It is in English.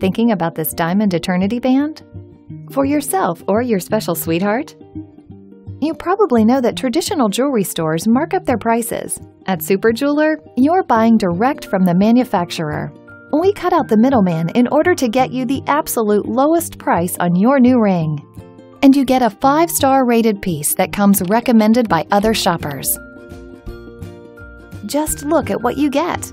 Thinking about this diamond eternity band? For yourself or your special sweetheart? You probably know that traditional jewelry stores mark up their prices. At Super Jeweler, you're buying direct from the manufacturer. We cut out the middleman in order to get you the absolute lowest price on your new ring. And you get a 5-star rated piece that comes recommended by other shoppers. Just look at what you get